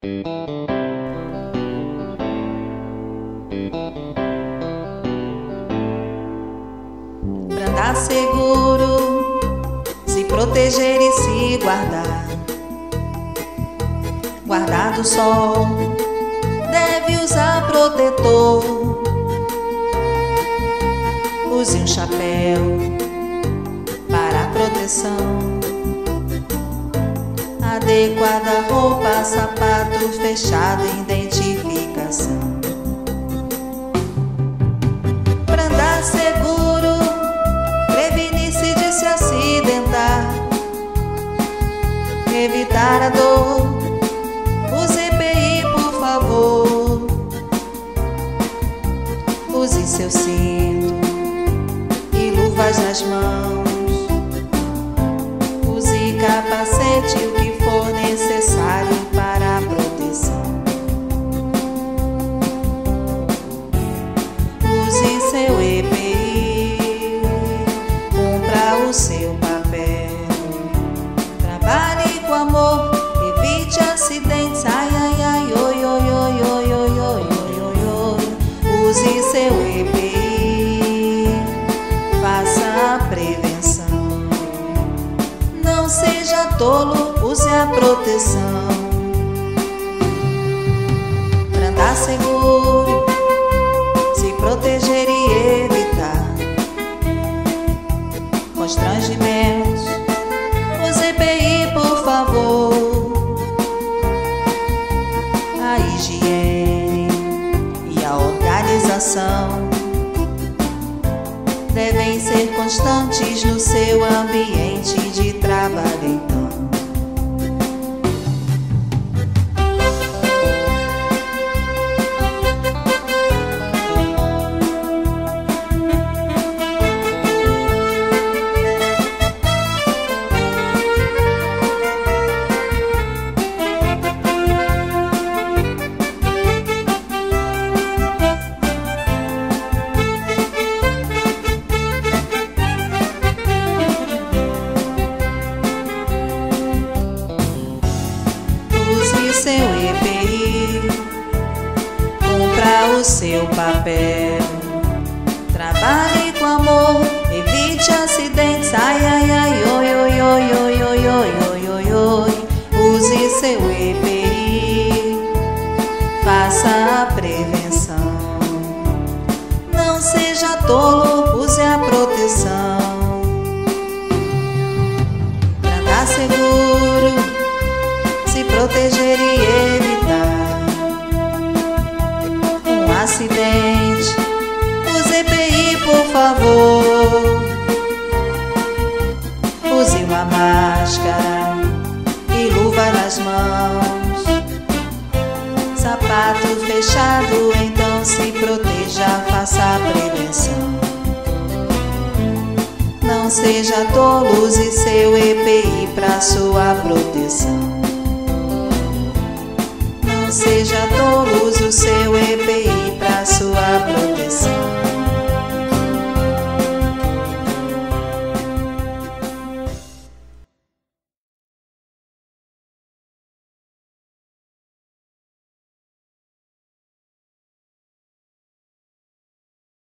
Pra andar seguro, se proteger e se guardar. Guardar do sol, deve usar protetor. Use um chapéu para proteção. Adequada roupa, sapato fechado, identificação. Pra andar seguro, prevenir-se de se acidentar, evitar a dor. Use EPI, por favor. Use seu cinto Use seu EPI, faça a prevenção. Não seja tolo, use a proteção. Pra andar seguro, se proteger e evitar constrangimentos. Use EPI, por favor. A higiene organização devem ser constantes no seu ambiente seu papel. Trabalhe com amor, evite acidentes. Ai, ai, ai, oi, oi, oi, oi, oi, oi, oi, oi, oi. Use seu EPI, faça a prevenção. Não seja tolo, use a proteção. Pra andar seguro se proteger e favor. Use uma máscara e luva nas mãos. Sapato fechado, então se proteja, faça a prevenção. Não seja tolo, use seu EPI para sua proteção. Não seja tolo,